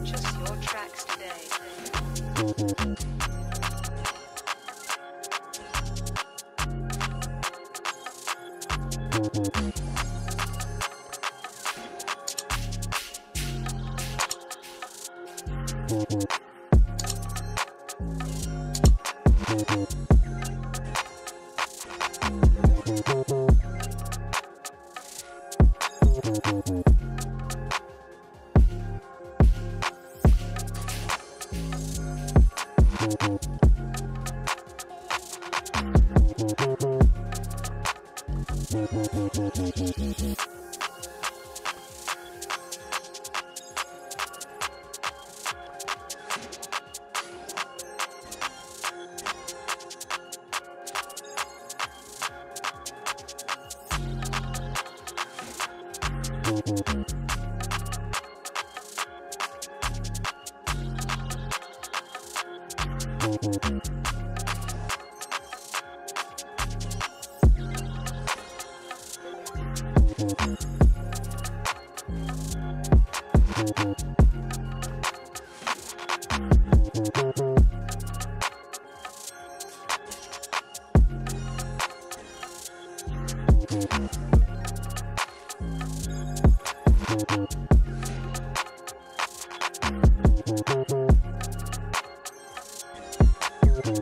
Purchase your tracks today. うん。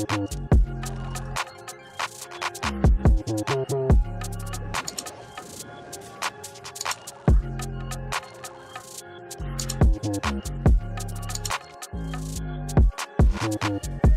Thank you.